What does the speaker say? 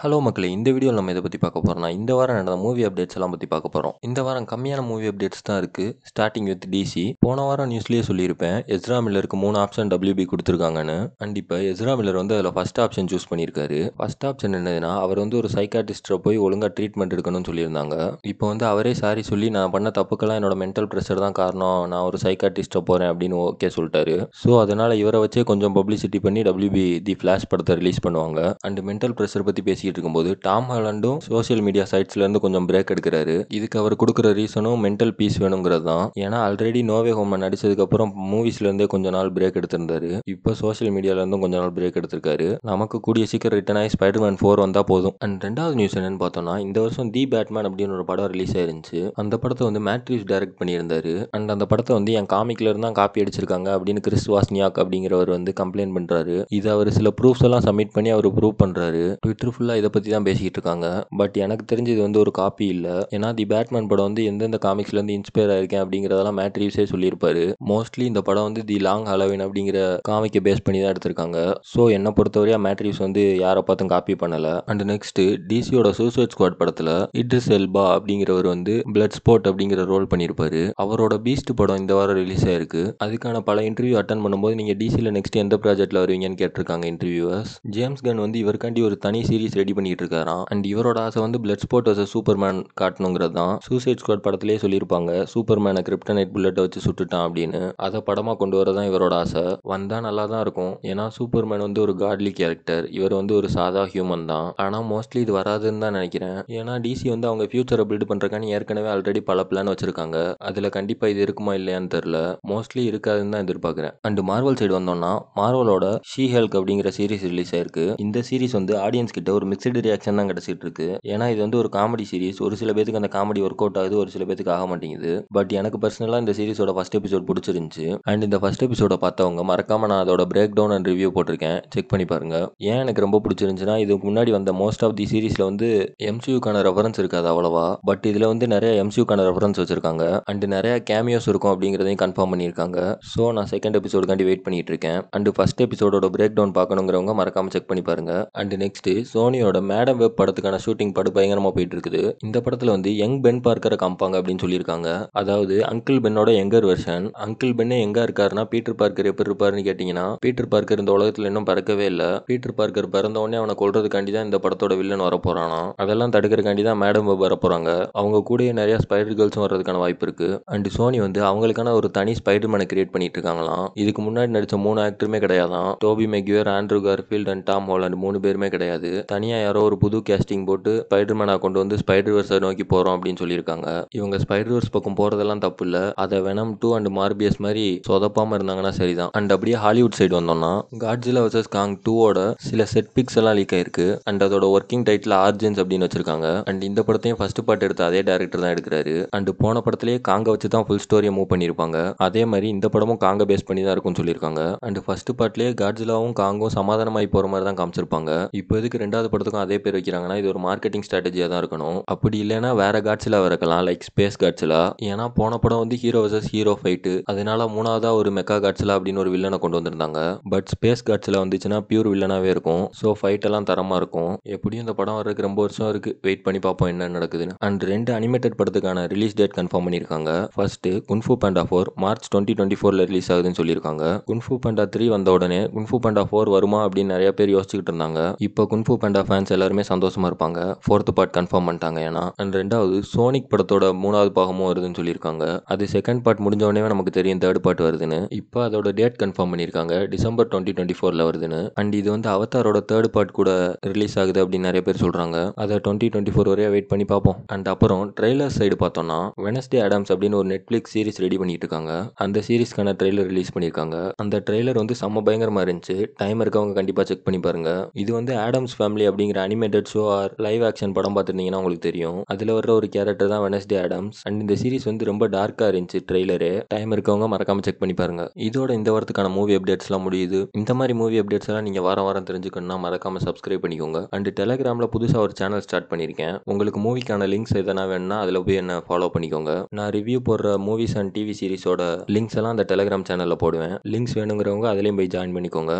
Hello மக்களே இந்த வீடியோவில் நம்ம இதை பற்றி பார்க்க போகிறோம்னா இந்த வாரம் நடந்த மூவி அப்டேட்ஸ் எல்லாம் பற்றி பார்க்க போகிறோம் இந்த வாரம் கம்மியான மூவி அப்டேட்ஸ் தான் இருக்குது ஸ்டார்டிங் வித் டிசி போன வாரம் நியூஸ்லேயே சொல்லியிருப்பேன் எஸ்ரா மில்லருக்கு மூணு ஆப்ஷன் டபிள்யூபி கொடுத்துருக்காங்கன்னு. அண்ட் இப்போ எஸ்ரா மில்லர் வந்து அதில் ஃபஸ்ட் ஆப்ஷன் சூஸ் பண்ணியிருக்காரு. ஃபஸ்ட் ஆப்ஷன் என்னதுன்னா அவர் வந்து ஒரு சைக்காட்டிஸ்ட்டை போய் ஒழுங்காக ட்ரீட்மெண்ட் எடுக்கணும்னு சொல்லியிருந்தாங்க. இப்போ வந்து அவரே சாரி சொல்லி நான் பண்ண தப்புக்கெல்லாம் என்னோட மென்டல் ப்ரெஷர் தான் காரணம். நான் ஒரு சைக்காட்டிஸ்ட்டை போகிறேன் அப்படின்னு ஓகே சொல்லிட்டாரு. ஸோ அதனால் இவரை வச்சே கொஞ்சம் பப்ளிசிட்டி பண்ணி டபிள்யூபி தி ஃப்ளாஷ் படத்தை ரிலீஸ் பண்ணுவாங்க. அண்ட் மென்டல் ப்ரெஷர் பற்றி பேசி பேசிக்கிட்டு இருக்கும்போது டாம் ஹாலண்டும் சோஷியல் மீடியா சைட்ஸ்லேருந்து கொஞ்சம் பிரேக் எடுக்கிறாரு. இதுக்கு அவர் கொடுக்குற ரீசனும் மென்டல் பீஸ் வேணுங்கிறது தான் ஏன்னா ஆல்ரெடி நோவே ஹோமன் நடிச்சதுக்கப்புறம் மூவிஸ்லேருந்தே கொஞ்ச நாள் பிரேக் எடுத்திருந்தாரு. இப்போ சோஷியல் மீடியாலேருந்தும் கொஞ்ச நாள் பிரேக் எடுத்திருக்காரு. நமக்கு கூடிய சீக்கிரம் ரிட்டன் ஆகி ஸ்பைடர்மேன் ஃபோர் வந்தால் போதும். அண்ட் ரெண்டாவது நியூஸ் என்னன்னு பார்த்தோம்னா இந்த வருஷம் தி பேட்மேன் அப்படின்னு ஒரு படம் ரிலீஸ் ஆயிருந்துச்சு. அந்த படத்தை வந்து மேட்ரிஸ் டைரக்ட் பண்ணியிருந்தாரு. அண்ட் அந்த படத்தை வந்து என் காமிக்ல இருந்து தான் காப்பி அடிச்சிருக்காங்க அப்படின்னு கிறிஸ் வாஸ்னியாக் அப்படிங்கிறவர் வந்து கம்ப்ளைண்ட் பண்றாரு. இது அவர் சில ப்ரூஃப்ஸ் எல்லாம் சப்மிட் பண்ணி அவர் ப்ரூவ் பண்றாரு. ட்விட்டர் ஃபுல்லாக இதை பற்றி தான் பேசிக்கிட்டு இருக்காங்க. பட் எனக்கு தெரிஞ்சு இது வந்து ஒரு காப்பி இல்லை. ஏன்னா தி பேட்மேன் படம் வந்து எந்தெந்த காமிக்ஸ்லேருந்து இன்ஸ்பயர் ஆயிருக்கேன் அப்படிங்கிறதெல்லாம் மேட்ரிவ்ஸே சொல்லியிருப்பாரு. மோஸ்ட்லி இந்த படம் வந்து தி லாங் ஹலோவின் அப்படிங்கிற காமிக்கை பேஸ் பண்ணி தான் எடுத்திருக்காங்க. ஸோ என்னை பொறுத்தவரையா மேட்ரிவ்ஸ் வந்து யாரை பார்த்தும் காப்பி பண்ணலை. அண்ட் நெக்ஸ்ட் டிசியோட சூசைட் ஸ்குவாட் படத்தில் இட்ரிஸ் எல்பா அப்படிங்கிறவர் வந்து பிளட் ஸ்போர்ட் அப்படிங்கிற ரோல் பண்ணியிருப்பாரு. அவரோட பீஸ்ட் படம் இந்த வாரம் ரிலீஸ் ஆயிருக்கு. அதுக்கான பல இன்டர்வியூ அட்டன் பண்ணும்போது நீங்கள் டிசியில் நெக்ஸ்ட் எந்த ப்ராஜெக்ட்டில் வருவீங்கன்னு கேட்டிருக்காங்க இன்டர்வியூவர்ஸ் ஜேம்ஸ் கன் வந்து இவருக்காண்டி ஒரு தனி சீரிஸ் ரெடி பண்ணிட்டு இருக்காராம் அண்ட் இவரோட ஆசை வந்து பிளட் ஸ்போர்ட் வர்சஸ் சூப்பர்மேன் காட்டணுங்கிறது தான். சூசைட் ஸ்குவாட் படத்திலே சொல்லியிருப்பாங்க. சூப்பர்மேனை கிரிப்டனைட் புல்லட்டை வச்சு சுட்டுட்டான் அப்படின்னு. அதை படமாக கொண்டு வரதான் இவரோட ஆசை. வந்தால் நல்லா தான் இருக்கும். ஏன்னா சூப்பர்மேன் வந்து ஒரு காட்லி கேரக்டர் இவர் வந்து ஒரு சாதா ஹியூமன் தான். ஆனால் மோஸ்ட்லி இது வராதுன்னு தான் நினைக்கிறேன். ஏன்னா டிசி வந்து அவங்க ஃபியூச்சரை பில்ட் பண்ணுறக்கான்னு ஏற்கனவே ஆல்ரெடி பல பிளான் வச்சிருக்காங்க. அதில் கண்டிப்பாக இது இருக்குமா இல்லையான்னு தெரில மோஸ்ட்லி இருக்காதுன்னு தான் எதிர்பார்க்குறேன். அண்ட் மார்வல் சைடு வந்தோம்னா மார்வலோட ஷீ ஹெல்க் அப்படிங்கிற சீரிஸ் ரிலீஸ் ஆயிருக்கு. இந்த சீரிஸ் வந்து ஆடியன்ஸ் கிட்ட ஒரு மிக்சடு ரியாக்ஷன் தான் கிடச்சிட்டு இருக்கு ஏன்னா இது வந்து ஒரு காமெடி சீரிஸ். ஒரு சில பேருக்கு அந்த காமெடி ஒர்க் அவுட் ஆகுது ஒரு சில பேருக்கு ஆக மாட்டேங்குது. பட் எனக்கு பர்சனலாக இந்த சீரிஸோட ஃபர்ஸ்ட் எபிசோட் பிடிச்சிருந்துச்சு. அண்ட் இந்த ஃபர்ஸ்ட் எபிசோட பார்த்தவங்க மறக்காம நான் அதோட பிரேக் டவுன் அண்ட் ரிவ்யூ போட்டிருக்கேன். செக் பண்ணி பாருங்க. ஏன் எனக்கு ரொம்ப பிடிச்சிருந்துச்சுன்னா இதுக்கு முன்னாடி வந்த மோஸ்ட் ஆஃப் தி சீரிஸில் வந்து எம்சியூக்கான ரெஃபரன்ஸ் இருக்காது அவ்வளவா. பட் இதில் வந்து நிறைய எம்சியூக்கான ரெஃபரன்ஸ் வச்சிருக்காங்க. அண்ட் நிறைய கேமியோஸ் இருக்கும் அப்படிங்கிறதையும் கன்ஃபார்ம் பண்ணியிருக்காங்க. ஸோ நான் செகண்ட் எபிசோடுக்காண்டி வெயிட் பண்ணிட்டு இருக்கேன். அண்ட் ஃபர்ஸ்ட் எபிசோடோட பிரேக் டவுன் பார்க்கணுங்கிறவங்க மறக்காம செக் பண்ணி பாருங்க. அண்ட் நெக்ஸ்ட் சோனியோட மேடம் வெப் படத்துக்கான ஷூட்டிங் படு பயங்கரமாக போயிட்டு இருக்குது இந்த படத்தில் வந்து யங் பென் பார்க்கரை காமிப்பாங்க அப்படின்னு சொல்லியிருக்காங்க. அதாவது அங்கிள் பென்னோட யங்கர் வெர்ஷன் அங்கிள் பென்னே எங்க இருக்காருன்னா பீட்டர் பார்க்கர் எப்படி இருப்பாருன்னு கேட்டிங்கன்னா பீட்டர் பார்க்கர் இந்த உலகத்தில் இன்னும் பறக்கவே இல்லை. பீட்டர் பார்க்கர் பிறந்த உடனே அவனை கொள்றதுக்காண்டி தான் இந்த படத்தோட வில்லன் வர போறானா அதெல்லாம் தடுக்கிறக்காண்டி தான் மேடம் வெப் வர போறாங்க அவங்க கூடயே நிறைய ஸ்பைடர் கேர்ள்ஸும் வர்றதுக்கான வாய்ப்பு இருக்கு. அண்ட் சோனி வந்து அவங்களுக்கான ஒரு தனி ஸ்பைடர் மேனை கிரியேட் பண்ணிட்டு இருக்காங்களாம் இதுக்கு முன்னாடி நடிச்ச மூணு ஆக்டருமே கிடையாதான் Tobey Maguire Andrew Garfield and Tom and மூணு பேருமே கிடையாது. தனியாக யாரோ ஒரு புது கேஸ்டிங் போட்டு ஸ்பைடர்மேனாக கொண்டு வந்து ஸ்பைடர் வர்ஸை நோக்கி போகிறோம் அப்படின்னு சொல்லியிருக்காங்க. இவங்க ஸ்பைடர் வர்ஸ் பக்கம் போகிறதெல்லாம் தப்பு இல்லை. அதை வெனம் டூ அண்ட் மார்பியஸ் மாதிரி சொதப்பாமல் இருந்தாங்கன்னா சரிதான். அண்ட் அப்படியே ஹாலிவுட் சைடு வந்தோம்னா காட்ஜிலா வர்சஸ் காங் டூவோட சில செட் பிக்ஸ் எல்லாம் லீக் ஆயிருக்கு. அண்ட் அதோட ஒர்க்கிங் டைட்டில் ஆர்ஜன்ஸ் அப்படின்னு வச்சிருக்காங்க. அண்ட் இந்த படத்தையும் ஃபர்ஸ்ட் பார்ட் எடுத்த அதே டேரக்டர் தான் எடுக்கிறாரு. அண்ட் போன படத்திலேயே காங்க வச்சு தான் ஃபுல் ஸ்டோரியை மூவ் பண்ணியிருப்பாங்க. அதே மாதிரி இந்த படமும் காங்க பேஸ் பண்ணி தான் இருக்கும்னு சொல்லியிருக்காங்க. அண்ட் ஃபர்ஸ்ட் பார்ட்லேயே காட்ஜிலாவும் காங்கும் சமாதானமாகி போகிற மாதிரி தான் காமிச்சிருப்பாங்க. இப்போ இதுக்கு ரெண்டாவது படத்துக்கும் அதே பேர் வைக்கிறாங்கன்னா இது ஒரு மார்க்கெட்டிங் ஸ்ட்ராட்டஜியாக தான் இருக்கணும். அப்படி இல்லைன்னா வேற காட்சிலா இருக்கலாம் லைக் ஸ்பேஸ் காட்சிலா ஏன்னா போன படம் வந்து ஹீரோ வர்சஸ் ஹீரோ ஃபைட்டு அதனால மூணாவதா ஒரு மெக்கா காட்சிலா அப்படின்னு ஒரு வில்லனை கொண்டு வந்திருந்தாங்க. பட் ஸ்பேஸ் காட்சிலா வந்துச்சுன்னா பியூர் வில்லனாகவே இருக்கும். ஸோ ஃபைட் எல்லாம் இருக்கும். எப்படியும் இந்த படம் வர்றதுக்கு ரொம்ப வருஷம் இருக்கு. வெயிட் பண்ணி பார்ப்போம் என்ன நடக்குதுன்னு. அண்ட் ரெண்டு அனிமேட்டட் படத்துக்கான ரிலீஸ் டேட் கன்ஃபார்ம் பண்ணியிருக்காங்க. First kung fu panda four March twenty twenty ஃபோரில் ரிலீஸ் ஆகுதுன்னு சொல்லியிருக்காங்க. குன்ஃபு பண்டா த்ரீ வந்த உடனே குன்ஃபு பண்டா ஃபோர் வருமா அப்படின்னு நிறைய பேர் யோசிச்சுக்கிட்டு இருந்தாங்க. இப்போ குன்ஃபு பாண்டா ஃபேன்ஸ் எல்லாருமே சந்தோஷமாக இருப்பாங்க. ஃபோர்த்து பார்ட் கன்ஃபார்ம் பண்ணிட்டாங்க. ஏன்னா அண்ட் ரெண்டாவது சோனிக் படத்தோட மூணாவது பாகமும் வருதுன்னு சொல்லியிருக்காங்க. அது செகண்ட் பார்ட் முடிஞ்ச உடனே நமக்கு தெரியும் தேர்ட் பார்ட் வருதுன்னு. இப்போ அதோட டேட் கன்ஃபார்ம் பண்ணியிருக்காங்க. டிசம்பர் டுவெண்ட்டி டுவெண்ட்டி ஃபோரில் வருதுன்னு. அண்ட் இது வந்து அவதாரோட தேர்ட் பார்ட் கூட ரிலீஸ் ஆகுது அப்படின்னு நிறைய பேர் சொல்கிறாங்க அதை டுவெண்ட்டி டுவெண்ட்டி ஃபோர் வரையா வெயிட் பண்ணி பார்ப்போம். அண்ட் அப்புறம் ட்ரெய்லர் சைடு பார்த்தோம்னா வெனஸ்டே அடாம்ஸ் அப்படின்னு ஒரு நெட்ஃப்ளிக்ஸ் சீரிஸ் ரெடி பண்ணிட்டு இருக்காங்க அந்த சீரிஸ்க்கான ட்ரெய்லர் ரிலீஸ் பண்ணியிருக்காங்க. அந்த ட்ரெய்லர் வந்து செம்ம பயங்கரமாக இருந்துச்சு. டைம் இருக்கவங்க கண்டிப்பாக செக் பண்ணி பாருங்க. இது வந்து ஆடம்ஸ் ஃபேமிலி அப்படிங்கிற animated show or live action படம் பார்த்துருந்தீங்கன்னா உங்களுக்கு தெரியும். அதில் வர்ற ஒரு கேரக்டர் தான் வெனஸ்டே ஆடம்ஸ் அண்ட் இந்த சீரிஸ் வந்து ரொம்ப டார்க்காக இருந்துச்சு ட்ரெய்லரு டைம் இருக்கவங்க மறக்காம செக் பண்ணி பாருங்க. இதோட இந்த வாரத்துக்கான மூவி அப்டேட்ஸ்லாம் முடியுது. இந்த மாதிரி மூவி அப்டேட்ஸ் எல்லாம் நீங்கள் வாரம் வாரம் தெரிஞ்சுக்கணும்னா மறக்காம சப்ஸ்கிரைப் பண்ணிக்கோங்க. அண்ட் டெலிகிராமில் புதுசாக ஒரு சேனல் ஸ்டார்ட் பண்ணியிருக்கேன் உங்களுக்கு மூவிக்கான லிங்க்ஸ் எதனா வேணும்னா அதில் போய் என்ன ஃபாலோ பண்ணிக்கோங்க. நான் ரிவ்யூ போடுற மூவிஸ் அண்ட் டிவி சீரிஸோட லிங்க்ஸ் எல்லாம் அந்த டெலிகிராம் சேனலில் போடுவேன். லிங்க்ஸ் வேணுங்கிறவங்க அதுலேயும் போய் ஜாயின் பண்ணிக்கோங்க.